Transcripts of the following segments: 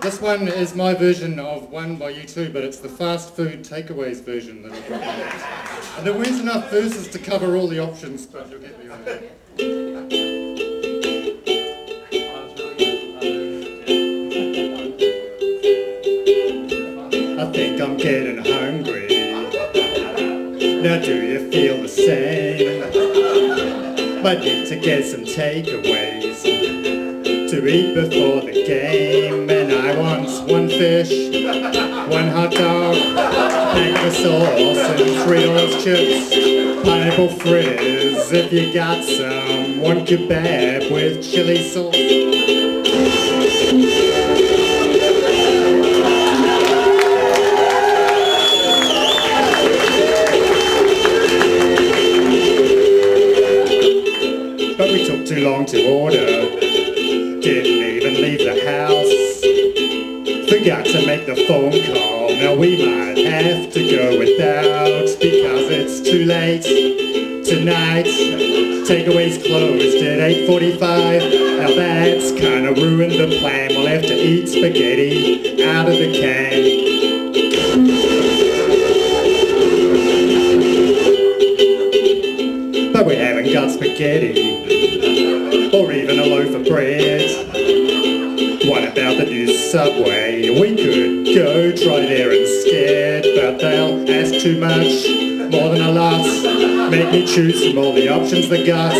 This one is my version of one by U2, but it's the fast food takeaways version that I've got. And there weren't enough verses to cover all the options, but you'll get me on that. I think I'm getting hungry. Now do you feel the same? Might need to get some takeaways to eat before the fish, one hot dog, mango sauce and three orange chips, pineapple fritters if you got some, one kebab with chili sauce. But we took too long to order. Didn't even to make the phone call. Now we might have to go without because it's too late tonight. Takeaways closed at 8.45. Now that's kinda ruined the plan. We'll have to eat spaghetti out of the can. But we haven't got spaghetti or even a loaf of bread. Subway? We could go try there and instead, but they'll ask too much, more than a lot. Make me choose from all the options they got.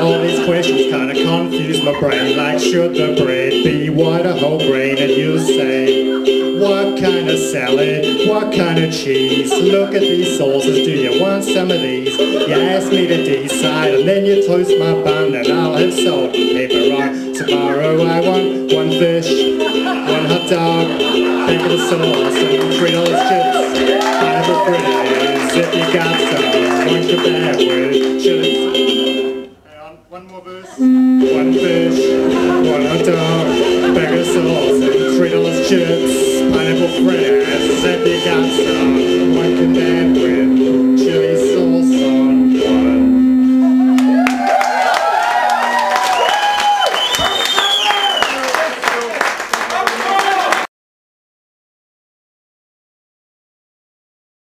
All these questions kinda confuse my brain, like should the bread be white or whole grain? And you say, what kind of salad? What kind of cheese? Look at these sauces, do you want some of these? You ask me to decide and then you toast my bun and I'll have salt bacon of sauce and three dollars chips. Pineapple fritters if you got some, one kebab with chili. Hang on, one more verse. One fish, one hot dog, bag of sauce, and three dollars chips. Pineapple fritters, if you got some, one kebab with